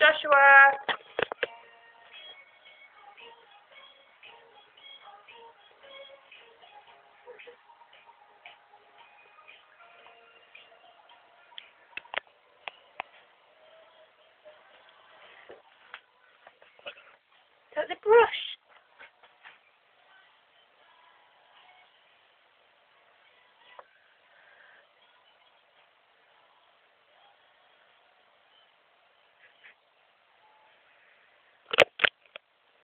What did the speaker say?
Joshua. Take the brush.